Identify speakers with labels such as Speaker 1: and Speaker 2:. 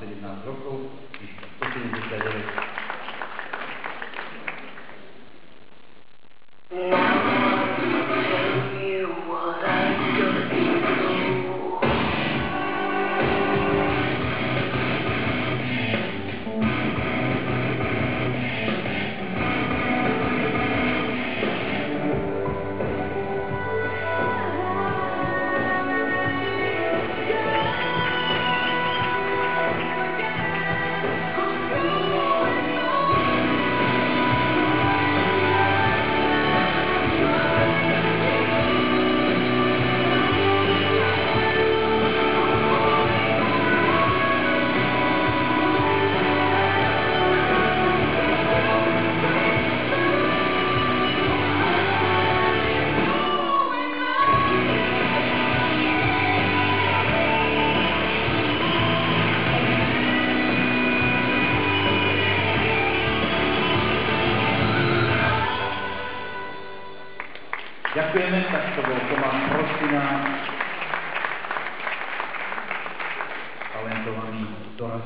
Speaker 1: 17 rokov, 179. Děkujeme tak to bylo to mám nás talentovaný dorazí.